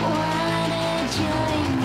Wanna join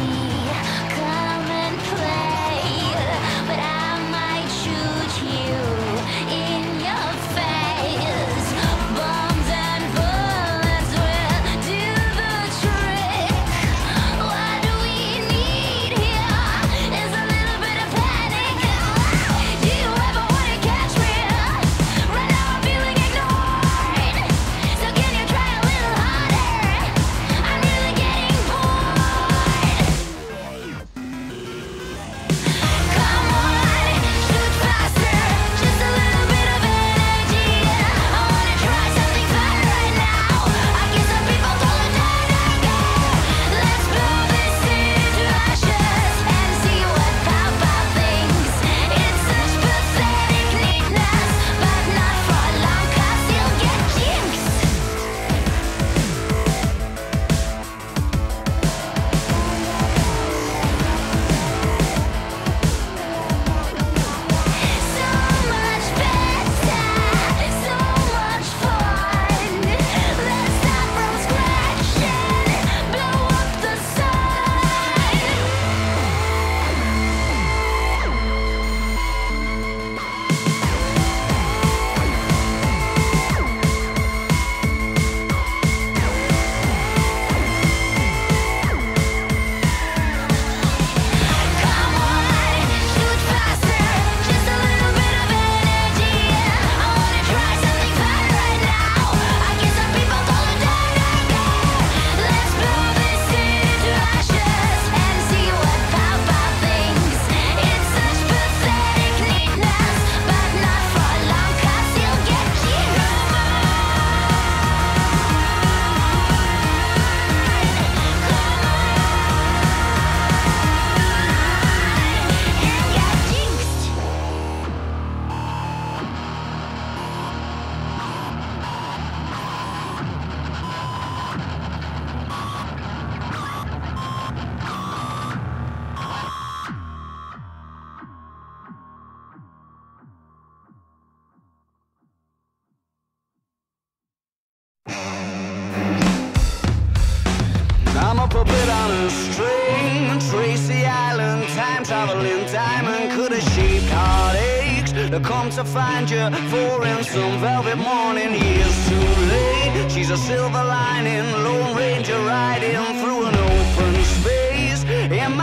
sparkling diamond could have shaped heartaches to come to find you for in some velvet morning. Years too late she's a silver lining. Lone ranger riding through an open space. In my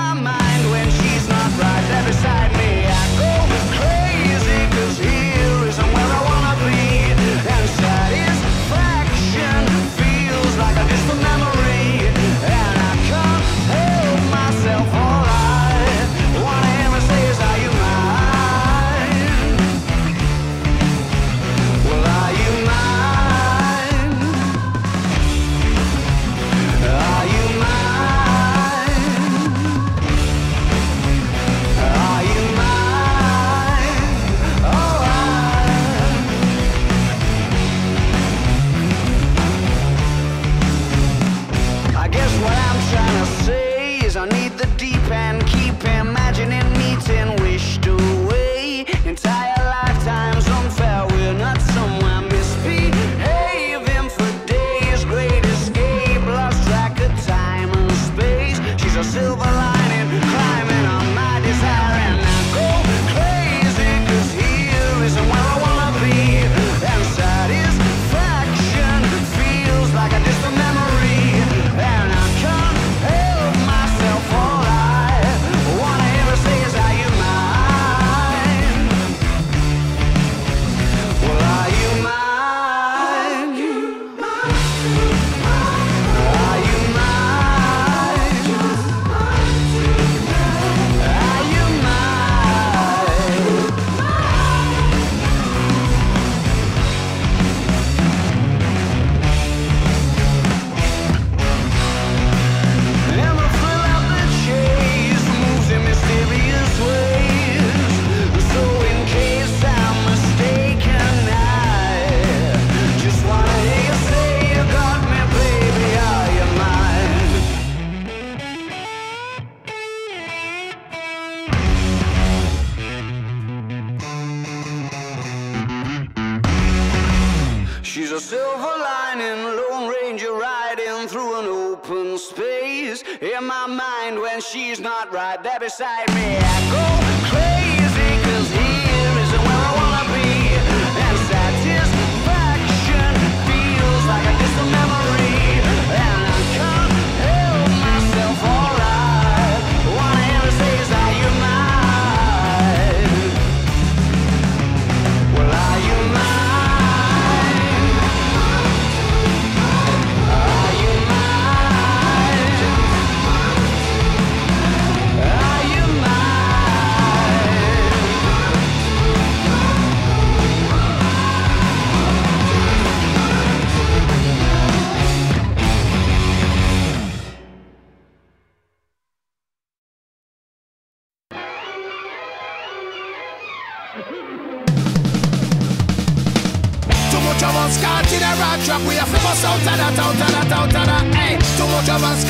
She's a silver lining, Lone Ranger riding through an open space. In my mind, when she's not right there beside me, I go.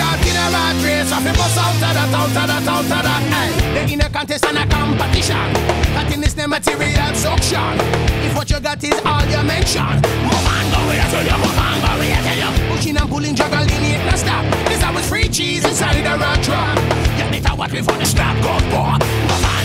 start in a rat race. Off the bus out of that, out of that, out of that. Aye. They in a contest and a competition. Cutting this name material suction. If what you got is all you mention. Move on, go where I tell you, move on, go where I tell you. Pushing and pulling, juggling, it no stop. This I was free cheese inside a rat trap You better watch before the strap goes for Move on.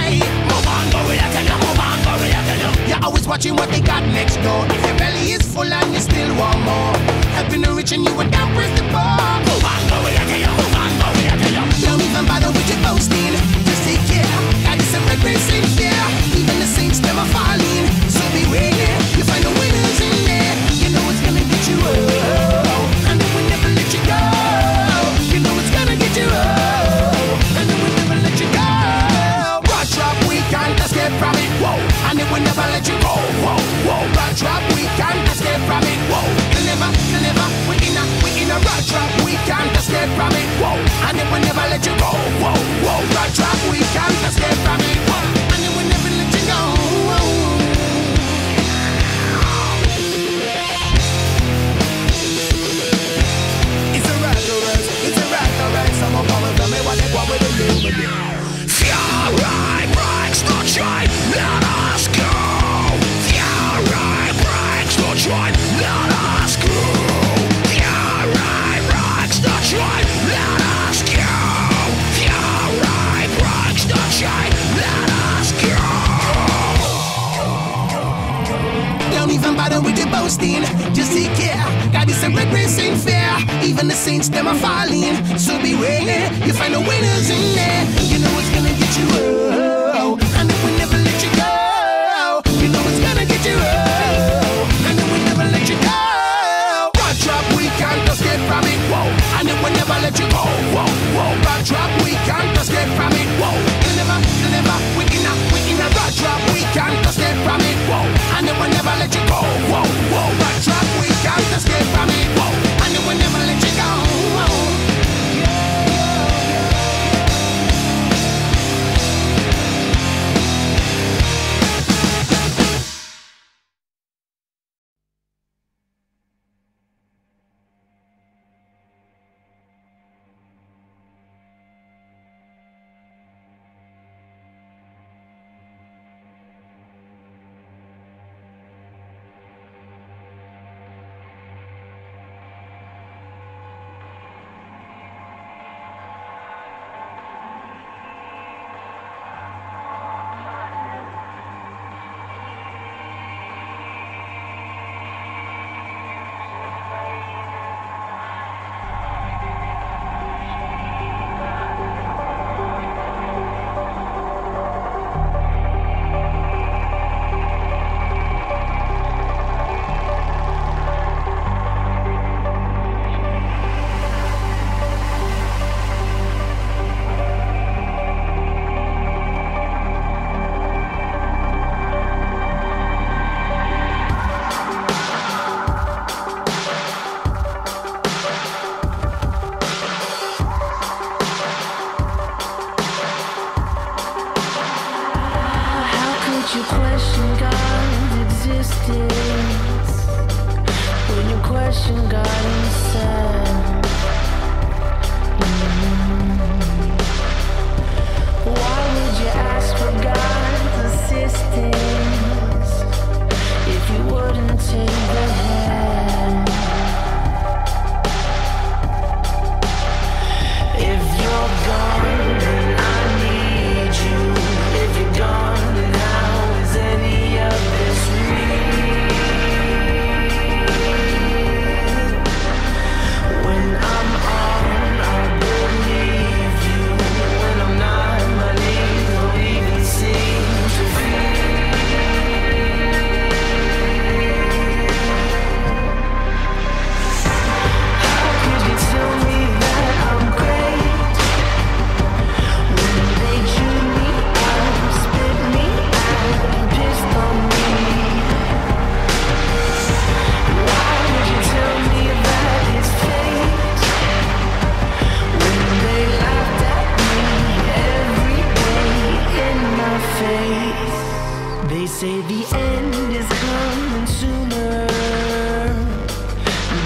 say Move on, gorilla, tell you, move on, gorilla, tell you You're always watching what they got next door. If your belly is full and you still want more Helping the rich and you would down press the bar Move on, Stakes, them are falling, so beware. You find the winners in there.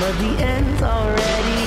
but the end's already